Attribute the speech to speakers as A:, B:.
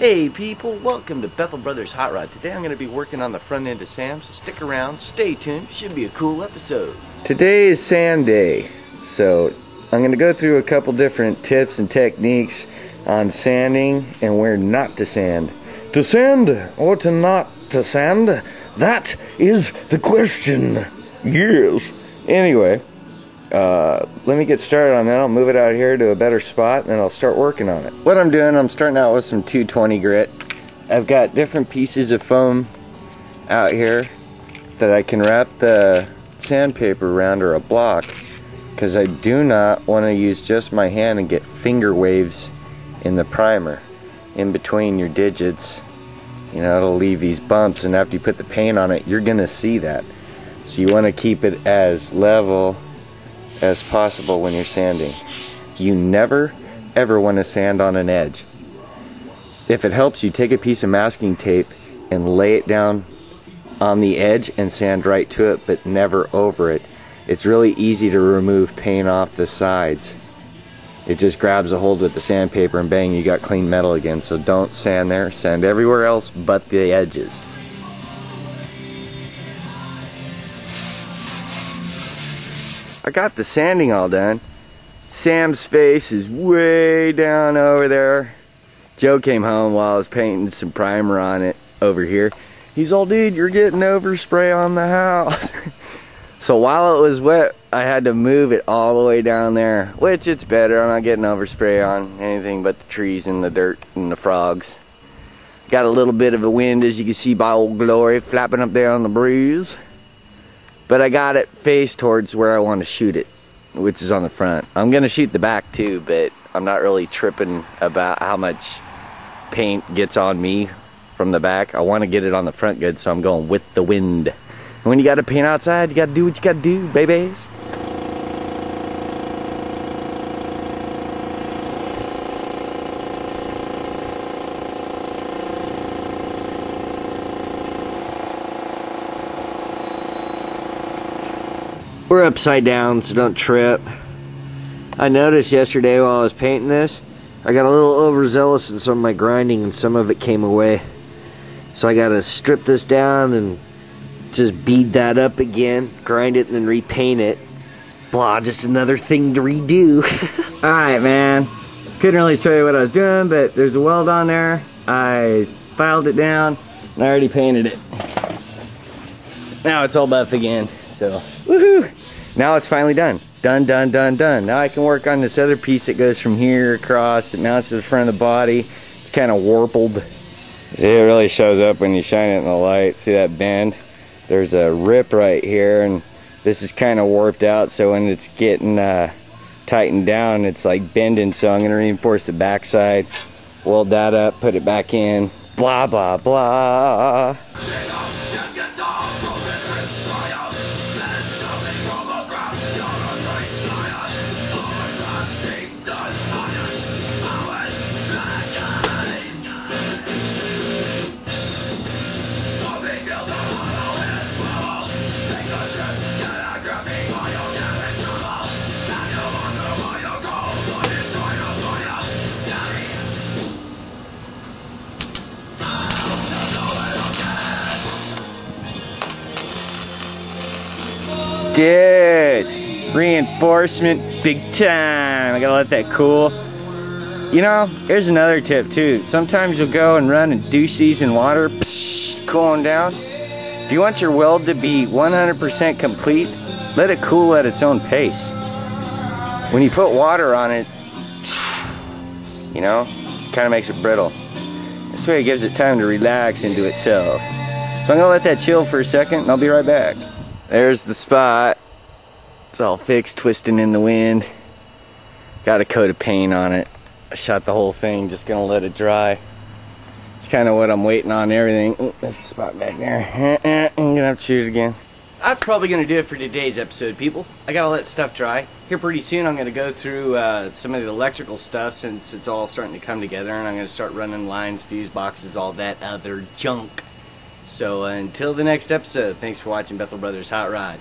A: Hey people, welcome to Bethel Brothers Hot Rod. Today I'm going to be working on the front end of Sam, so stick around, stay tuned, should be a cool episode. Today is sand day, so I'm going to go through a couple different tips and techniques on sanding and where not to sand. To sand or to not to sand? That is the question. Yes. Anyway, uh, let me get started on that. I'll move it out here to a better spot and I'll start working on it. What I'm doing, I'm starting out with some 220 grit. I've got different pieces of foam out here that I can wrap the sandpaper around or a block because I do not want to use just my hand and get finger waves in the primer in between your digits. You know, it'll leave these bumps and after you put the paint on it, you're going to see that. So you want to keep it as level as possible when you're sanding. You never ever want to sand on an edge. If it helps you, take a piece of masking tape and lay it down on the edge and sand right to it, but never over it. It's really easy to remove paint off the sides. It just grabs a hold with the sandpaper and bang, you got clean metal again. So don't sand there, sand everywhere else but the edges. I got the sanding all done. Sam's face is way down over there. Joe came home while I was painting some primer on it over here. He's all, dude, you're getting overspray on the house. so while it was wet, I had to move it all the way down there, which it's better. I'm not getting overspray on anything but the trees and the dirt and the frogs. Got a little bit of a wind, as you can see by Old Glory, flapping up there on the breeze. But I got it face towards where I want to shoot it, which is on the front. I'm going to shoot the back too, but I'm not really tripping about how much paint gets on me from the back. I want to get it on the front good, so I'm going with the wind. And when you got to paint outside, you got to do what you got to do, babies. We're upside down, so don't trip. I noticed yesterday while I was painting this, I got a little overzealous in some of my grinding and some of it came away. So I gotta strip this down and just bead that up again, grind it and then repaint it. Blah, just another thing to redo. Alright, man. Couldn't really show you what I was doing, but there's a weld on there. I filed it down and I already painted it. Now it's all buff again, so woohoo! Now it's finally done. Done, done, done, done. Now I can work on this other piece that goes from here across. It mounts to the front of the body. It's kind of warpled. It really shows up when you shine it in the light. See that bend? There's a rip right here and this is kind of warped out so when it's getting uh, tightened down it's like bending so I'm going to reinforce the backside, weld that up, put it back in, blah blah blah. Dude, reinforcement big time. I gotta let that cool. You know, here's another tip too. Sometimes you'll go and run and douche these in water, psh, cooling down. If you want your weld to be 100% complete, let it cool at its own pace. When you put water on it, you know, kind of makes it brittle. This way it gives it time to relax into itself. So I'm gonna let that chill for a second and I'll be right back. There's the spot. It's all fixed, twisting in the wind. Got a coat of paint on it. I shot the whole thing, just gonna let it dry. It's kind of what I'm waiting on everything. Ooh, there's a spot back there. I'm gonna have to shoot it again. That's probably gonna do it for today's episode, people. I gotta let stuff dry. Here pretty soon I'm gonna go through uh, some of the electrical stuff since it's all starting to come together and I'm gonna start running lines, fuse boxes, all that other junk. So uh, until the next episode, thanks for watching Bethel Brothers Hot Rod.